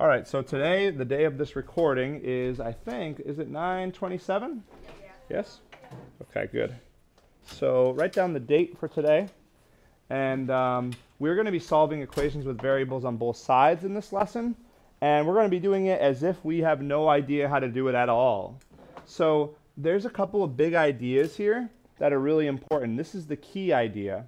All right, so today, the day of this recording is, I think, is it 927? Yes? Okay, good. So write down the date for today. And um, we're going to be solving equations with variables on both sides in this lesson. And we're going to be doing it as if we have no idea how to do it at all. So there's a couple of big ideas here that are really important. This is the key idea.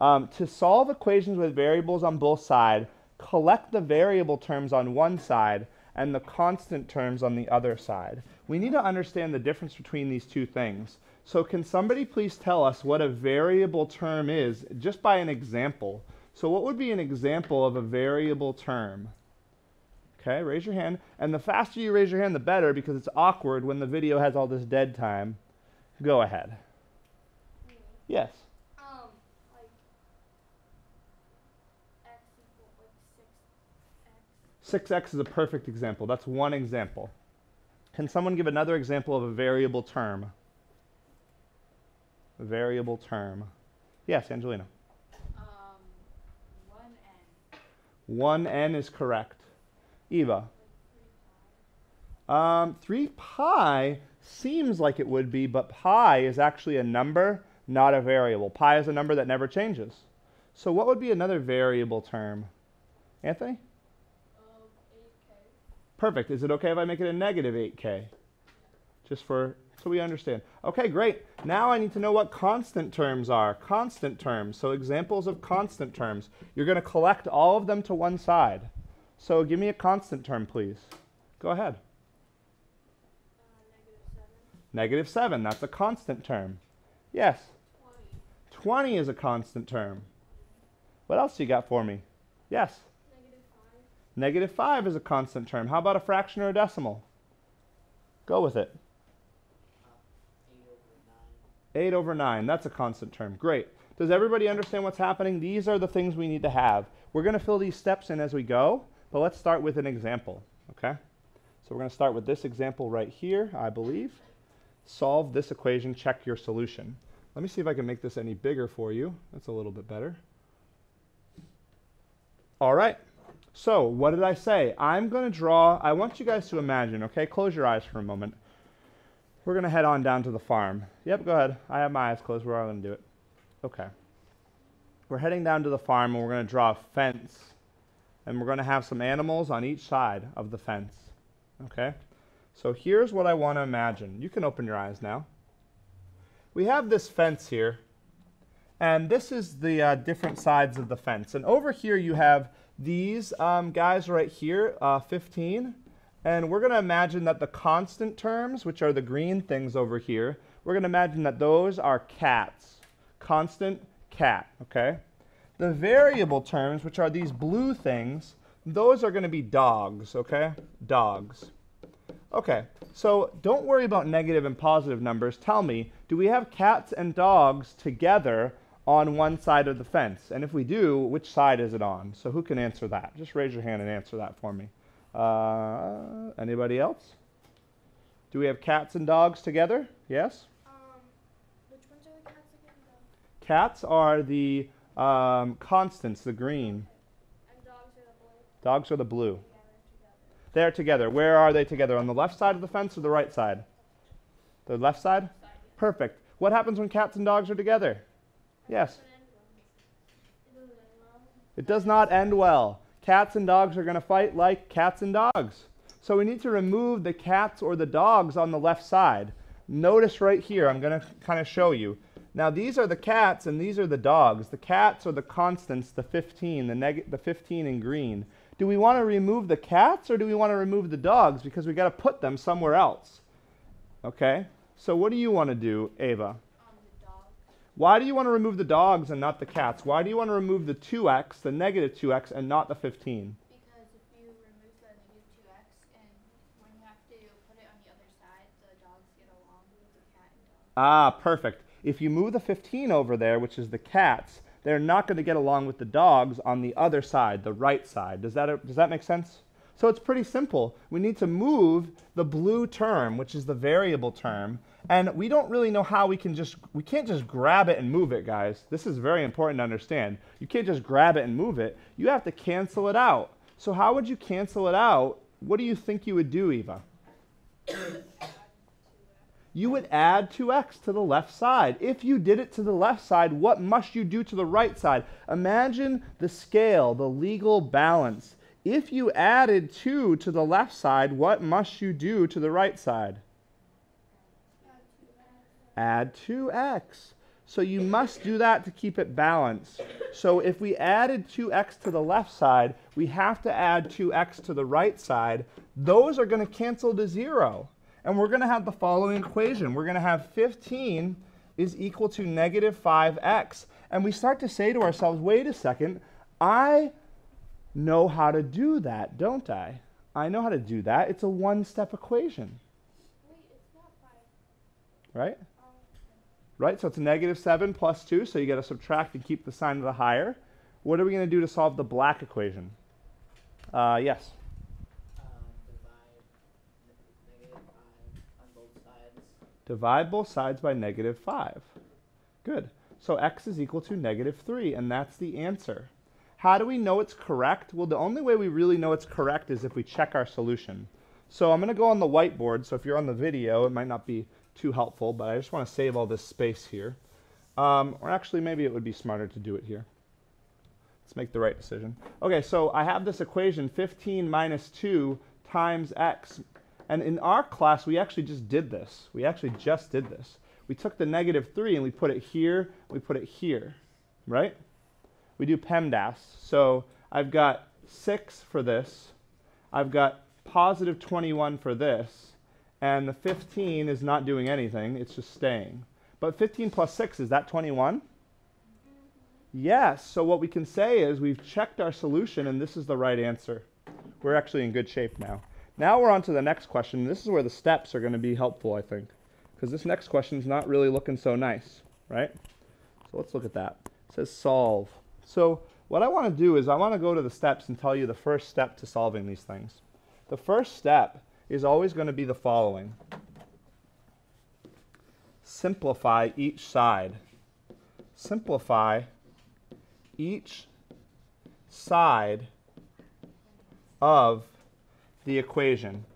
Um, to solve equations with variables on both sides, collect the variable terms on one side and the constant terms on the other side. We need to understand the difference between these two things. So can somebody please tell us what a variable term is just by an example? So what would be an example of a variable term? Okay, raise your hand. And the faster you raise your hand, the better because it's awkward when the video has all this dead time. Go ahead. Yes. 6x is a perfect example. That's one example. Can someone give another example of a variable term? A variable term. Yes, Angelina. Um, 1n. 1n is correct. Eva. Um, 3 pi seems like it would be, but pi is actually a number, not a variable. Pi is a number that never changes. So what would be another variable term? Anthony? Perfect. Is it okay if I make it a negative 8k? Just for, so we understand. Okay, great. Now I need to know what constant terms are. Constant terms. So examples of constant terms. You're going to collect all of them to one side. So give me a constant term, please. Go ahead. Negative 7. That's a constant term. Yes? 20. 20 is a constant term. What else you got for me? Yes? Negative 5 is a constant term. How about a fraction or a decimal? Go with it. 8 over 9. That's a constant term. Great. Does everybody understand what's happening? These are the things we need to have. We're going to fill these steps in as we go, but let's start with an example. Okay? So we're going to start with this example right here, I believe. Solve this equation, check your solution. Let me see if I can make this any bigger for you. That's a little bit better. All right. So, what did I say? I'm going to draw, I want you guys to imagine, okay? Close your eyes for a moment. We're going to head on down to the farm. Yep, go ahead. I have my eyes closed. We're all going to do it. Okay. We're heading down to the farm and we're going to draw a fence. And we're going to have some animals on each side of the fence. Okay? So here's what I want to imagine. You can open your eyes now. We have this fence here. And this is the uh, different sides of the fence. And over here you have these um, guys right here, uh, 15. And we're going to imagine that the constant terms, which are the green things over here, we're going to imagine that those are cats. Constant cat, okay? The variable terms, which are these blue things, those are going to be dogs, okay? Dogs. Okay, so don't worry about negative and positive numbers. Tell me, do we have cats and dogs together on one side of the fence? And if we do, which side is it on? So who can answer that? Just raise your hand and answer that for me. Uh, anybody else? Do we have cats and dogs together? Yes? Um, which ones are the cats again? Cats are the um, constants, the green. and dogs are the blue. Dogs are the blue. Together. They're together. Where are they together? On the left side of the fence or the right side? The left? Side. Perfect. What happens when cats and dogs are together? Yes. It does not end well. Cats and dogs are going to fight like cats and dogs. So we need to remove the cats or the dogs on the left side. Notice right here, I'm going to kind of show you. Now these are the cats and these are the dogs. The cats are the constants, the 15, the, the 15 in green. Do we want to remove the cats or do we want to remove the dogs? Because we got to put them somewhere else. Okay? So what do you want to do, Ava? Why do you want to remove the dogs and not the cats? Why do you want to remove the 2x, the negative 2x, and not the 15? Because if you remove the negative 2x and when you have to put it on the other side, the dogs get along with the cat and dog. Ah, perfect. If you move the 15 over there, which is the cats, they're not going to get along with the dogs on the other side, the right side. Does that, does that make sense? So it's pretty simple. We need to move the blue term, which is the variable term, and we don't really know how we can just, we can't just grab it and move it, guys. This is very important to understand. You can't just grab it and move it. You have to cancel it out. So how would you cancel it out? What do you think you would do, Eva? you would add 2x to the left side. If you did it to the left side, what must you do to the right side? Imagine the scale, the legal balance. If you added 2 to the left side, what must you do to the right side? Add 2x. So you must do that to keep it balanced. So if we added 2x to the left side, we have to add 2x to the right side. Those are going to cancel to 0. And we're going to have the following equation. We're going to have 15 is equal to negative 5x. And we start to say to ourselves, wait a second, I know how to do that, don't I? I know how to do that. It's a equation. It's not five. Right? Right? So it's negative 7 plus 2, so you got to subtract and keep the sign of the higher. What are we going to do to solve the black equation? Uh, yes. Divide both sides by negative 5. Good. So x is equal to negative 3, and that's the answer. How do we know it's correct? Well, the only way we really know it's correct is if we check our solution. So I'm going to go on the whiteboard, so if you're on the video, it might not be too helpful, but I just want to save all this space here. Um, or actually, maybe it would be smarter to do it here. Let's make the right decision. Okay, so I have this equation 15 minus 2 times x. And in our class, we actually just did this. We actually just did this. We took the negative 3 and we put it here, we put it here, right? We do PEMDAS. So I've got 6 for this. I've got positive 21 for this. And the 15 is not doing anything, it's just staying. But 15 plus 6, is that 21? Yes. So what we can say is we've checked our solution and this is the right answer. We're actually in good shape now. Now we're on to the next question. This is where the steps are going to be helpful, I think. Because this next question is not really looking so nice, right? So let's look at that. It says solve. So what I want to do is I want to go to the steps and tell you the first step to solving these things. The first step is always going to be the following. Simplify each side. Simplify each side of the equation.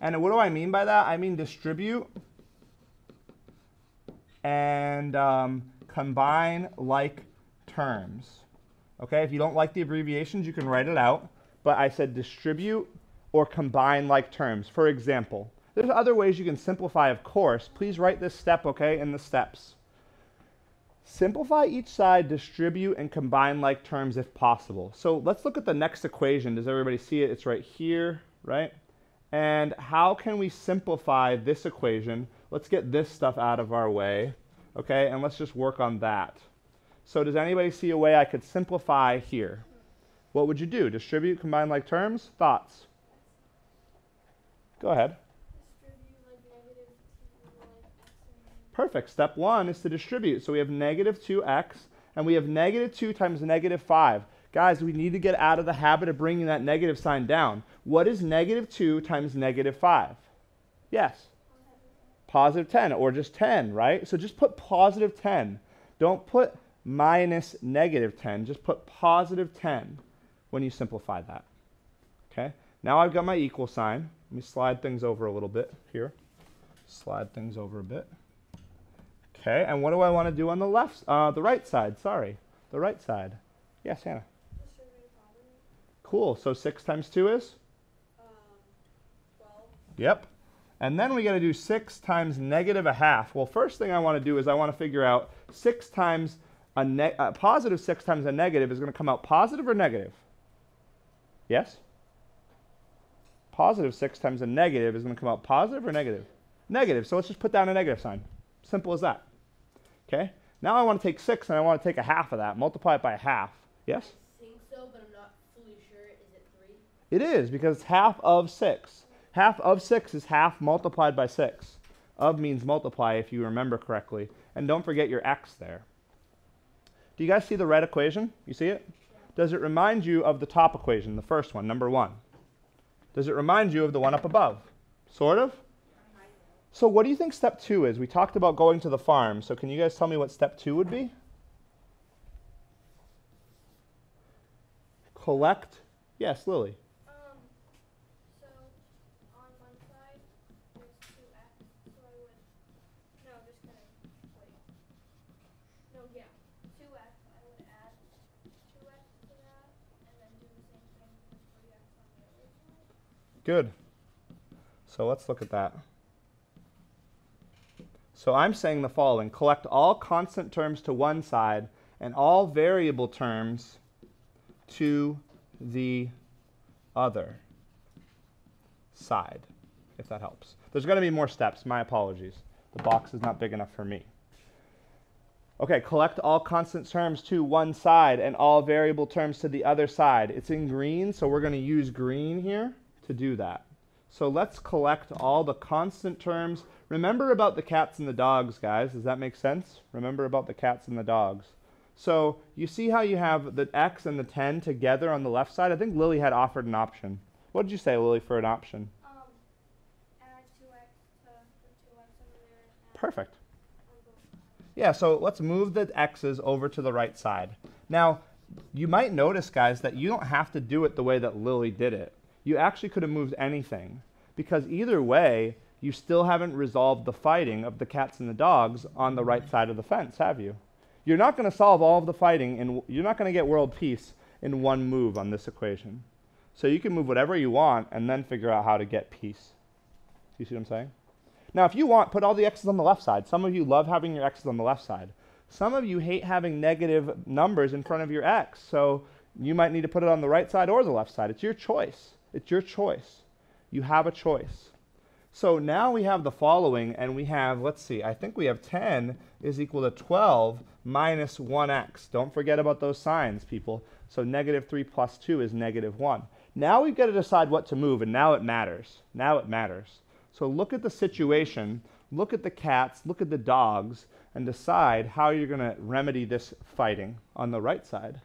And what do I mean by that? I mean distribute and um, combine like terms. Okay, if you don't like the abbreviations, you can write it out. But I said distribute or combine like terms. For example, there's other ways you can simplify, of course. Please write this step, okay, in the steps. Simplify each side, distribute, and combine like terms if possible. So let's look at the next equation. Does everybody see it? It's right here, right? And how can we simplify this equation? Let's get this stuff out of our way, okay? And let's just work on that. So does anybody see a way I could simplify here? What would you do? Distribute, combine like terms? Thoughts? Go ahead. Perfect. Step one is to distribute. So we have negative 2x, and we have negative 2 times negative 5. Guys, we need to get out of the habit of bringing that negative sign down. What is negative 2 times negative 5? Yes. Positive 10, or just 10, right? So just put positive 10. Don't put minus negative 10. Just put positive 10 when you simplify that. Okay? Now I've got my equal sign. Let me slide things over a little bit here. Slide things over a bit. Okay, and what do I want to do on the left, uh, the right side? Sorry, the right side. Yes, Hannah. Cool. So six times two is? Um, twelve. Yep. And then we got to do six times negative a half. Well, first thing I want to do is I want to figure out six times a ne- uh, positive six times a negative is going to come out positive or negative? Yes. Positive six times a negative is going to come out positive or negative? Negative. So let's just put down a negative sign. Simple as that. Okay. Now I want to take six and I want to take a half of that. Multiply it by a half. Yes. think so, but I'm not fully sure. Is it three? It is because it's half of 6. Half of 6 is half multiplied by 6. Of means multiply if you remember correctly. And don't forget your x there. Do you guys see the red equation? You see it? Does it remind you of the top equation, the first one, number 1? Does it remind you of the one up above? Sort of? So what do you think step 2 is? We talked about going to the farm. So can you guys tell me what step 2 would be? Collect. Yes, Lily. Good. So let's look at that. So I'm saying the following collect all constant terms to one side and all variable terms to the other side, if that helps. There's going to be more steps. My apologies. The box is not big enough for me. Okay, collect all constant terms to one side and all variable terms to the other side. It's in green, so we're going to use green here to do that. So let's collect all the constant terms. Remember about the cats and the dogs, guys. Does that make sense? Remember about the cats and the dogs. So you see how you have the x and the 10 together on the left side? I think Lily had offered an option. What did you say, Lily, for an option? Um, add two x to two x over there. and Perfect. on both sides. Yeah, so let's move the x's over to the right side. Now, you might notice, guys, that you don't have to do it the way that Lily did it. You actually could have moved anything because either way, you still haven't resolved the fighting of the cats and the dogs on the right side of the fence, have you? You're not going to solve all of the fighting and you're not going to get world peace in one move on this equation. So you can move whatever you want and then figure out how to get peace. You see what I'm saying? Now, if you want, put all the x's on the left side. Some of you love having your x's on the left side. Some of you hate having negative numbers in front of your x. So you might need to put it on the right side or the left side. It's your choice. It's your choice. You have a choice. So now we have the following, and we have, let's see, I think we have 10 is equal to 12 minus 1x. Don't forget about those signs, people. So negative 3 plus 2 is negative 1. Now we've got to decide what to move, and now it matters. Now it matters. So look at the situation, look at the cats, look at the dogs, and decide how you're going to remedy this fighting on the right side.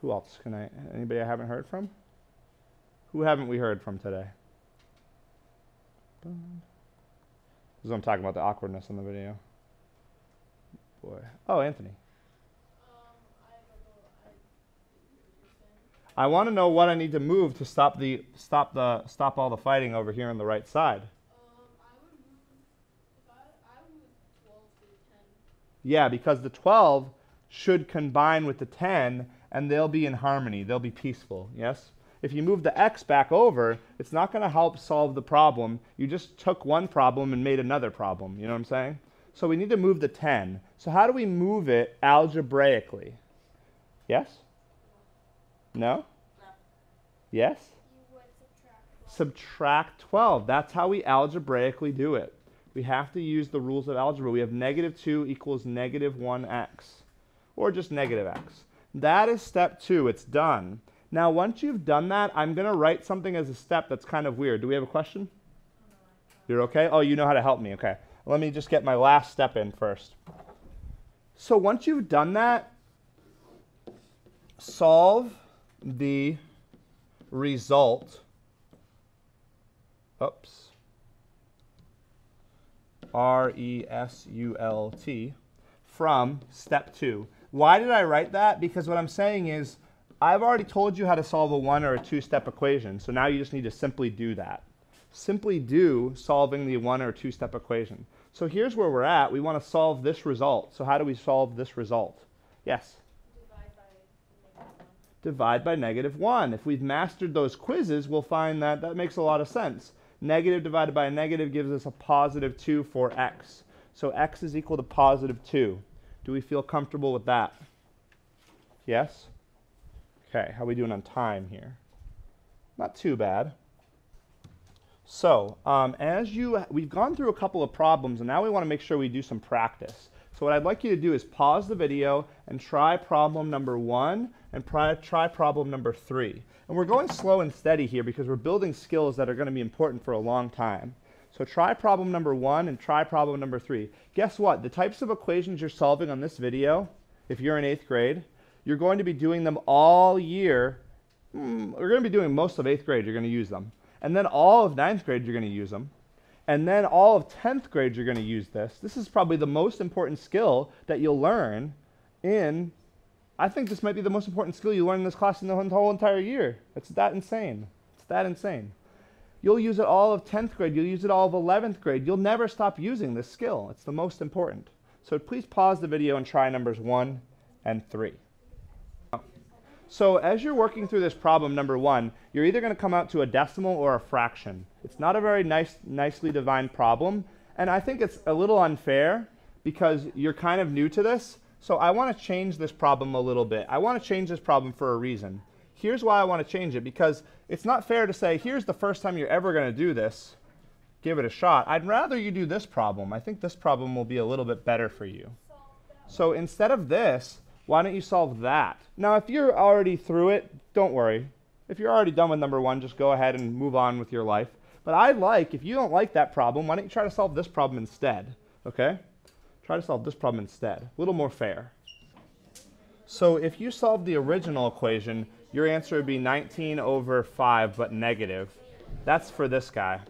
Who else can I? Anybody I haven't heard from? Who haven't we heard from today? This is what I'm talking about the awkwardness in the video. Boy. Oh, Anthony. I want to know what I need to move to stop the stop the stop all the fighting over here on the right side. Yeah, because the 12 should combine with the 10 and they'll be in harmony. They'll be peaceful. Yes? If you move the x back over, it's not going to help solve the problem. You just took one problem and made another problem. You know what I'm saying? So we need to move the 10. So how do we move it algebraically? Yes? No? Yes? Subtract 12. That's how we algebraically do it. We have to use the rules of algebra. We have negative 2 equals negative 1x, or just negative x. That is step two. It's done. Now, once you've done that, I'm going to write something as a step that's kind of weird. Do we have a question? You're okay? Oh, you know how to help me. Okay. Let me just get my last step in first. So once you've done that, solve the result. Oops. R E S U L T from step two. Why did I write that? Because what I'm saying is I've already told you how to solve a one or a two step equation. So now you just need to simply do that. Simply do solving the one or two step equation. So here's where we're at. We want to solve this result. So how do we solve this result? Yes? divide by negative 1. Divide by negative one. If we've mastered those quizzes, we'll find that that makes a lot of sense. Negative divided by a negative gives us a positive 2 for x. So x is equal to positive 2. Do we feel comfortable with that? Yes? Okay, how are we doing on time here? Not too bad. So, um, as you, we've gone through a couple of problems, and now we want to make sure we do some practice. So what I'd like you to do is pause the video and try problem number one and try problem number three. And we're going slow and steady here because we're building skills that are going to be important for a long time. So try problem number one and try problem number three. Guess what? The types of equations you're solving on this video, if you're in eighth grade, you're going to be doing them all year. We're going to be doing most of eighth grade, you're going to use them. And then all of ninth grade, you're going to use them. And then all of 10th grade, you're going to use this. This is probably the most important skill that you'll learn in, I think this might be the most important skill you learn in this class in the whole entire year. It's that insane. It's that insane. You'll use it all of 10th grade. You'll use it all of 11th grade. You'll never stop using this skill. It's the most important. So please pause the video and try numbers one and three. So as you're working through this problem, number one, you're either going to come out to a decimal or a fraction. It's not a very nice, nicely defined problem, and I think it's a little unfair because you're kind of new to this. So I want to change this problem a little bit. I want to change this problem for a reason. Here's why I want to change it because it's not fair to say, here's the first time you're ever going to do this. Give it a shot. I'd rather you do this problem. I think this problem will be a little bit better for you. So instead of this, why don't you solve that? Now, if you're already through it, don't worry. If you're already done with number one, just go ahead and move on with your life. But I like, if you don't like that problem, why don't you try to solve this problem instead? Okay? Try to solve this problem instead. A little more fair. So if you solve the original equation, your answer would be 19 over 5, but negative. That's for this guy.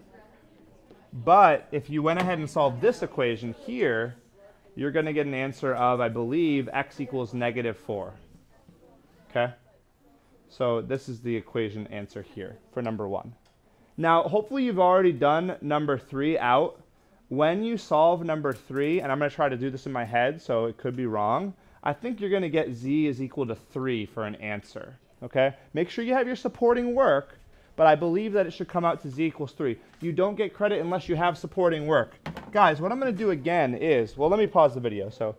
But if you went ahead and solved this equation here, you're going to get an answer of, I believe, x equals negative 4. Okay? So this is the equation answer here for number 1. Now, hopefully you've already done number 3 out. When you solve number 3, and I'm going to try to do this in my head, so it could be wrong, I think you're going to get z is equal to 3 for an answer. Okay? Make sure you have your supporting work, but I believe that it should come out to z equals 3. You don't get credit unless you have supporting work. Guys, what I'm going to do again is, well, let me pause the video. So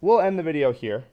we'll end the video here.